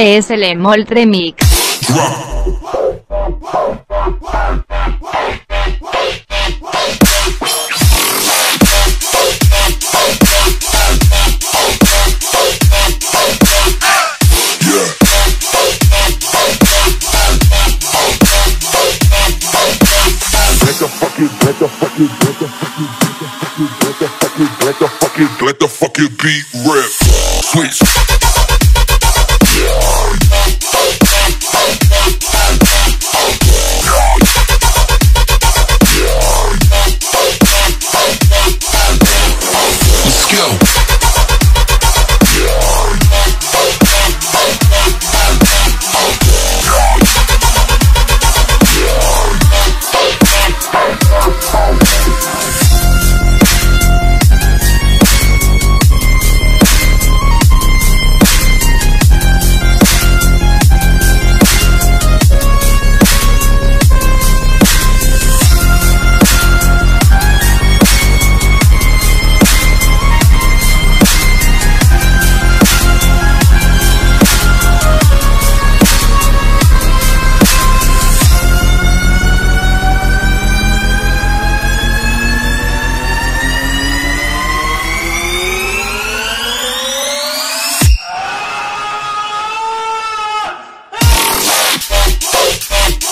Este es el Emol Remix. let the fucking beat rip. Switch.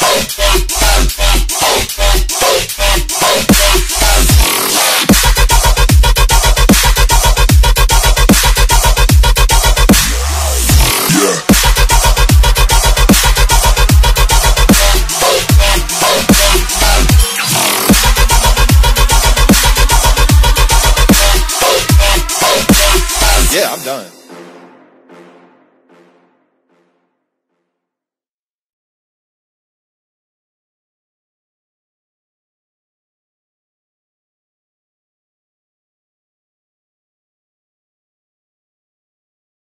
Bye.